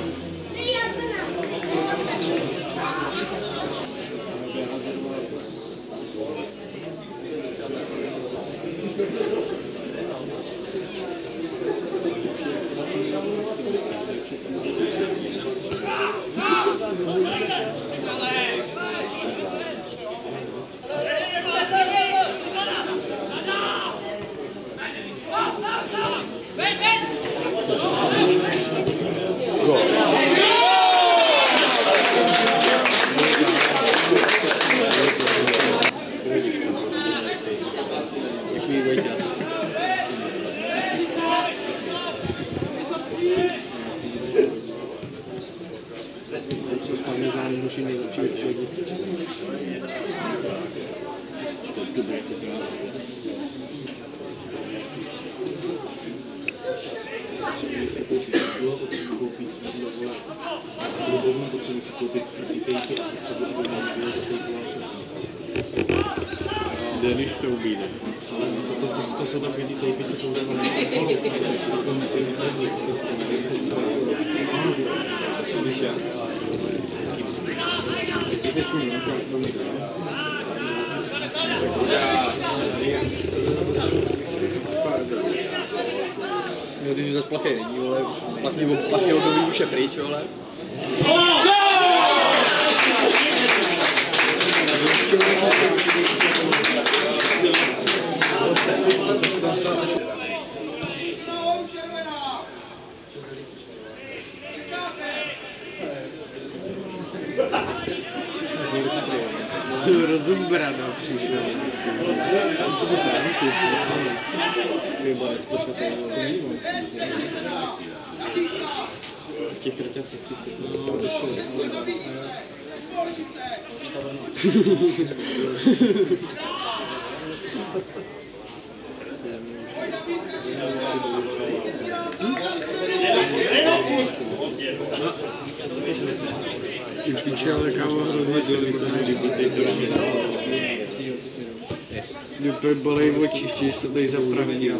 he wake up. Prostě s parmezánem hoši nejlepší vychodí. To je dobré, to je potřebuji si koupit jídlo, potřebuji koupit jídlo, vole, klubovní, potřebuji si koupit ty tejky a potřebuji koupit jídlo, to je Denis to ubíde to, to, to, to jsou takové ty tejpy, co jsou tam na Víš jak? Víš, čum, na to tam někdo. No, ty jsi zase plachý, není, vole. Plachý, plachý období už je pryč, vole. Rozumbrano přišel. Tam se to trávíku, vlastně. Vyborec pošatý. V těch kraťasech si to no, Už ty čel, kámo, hrozně silný, Mě úplně bolej oči, ještě, se tady zapraví.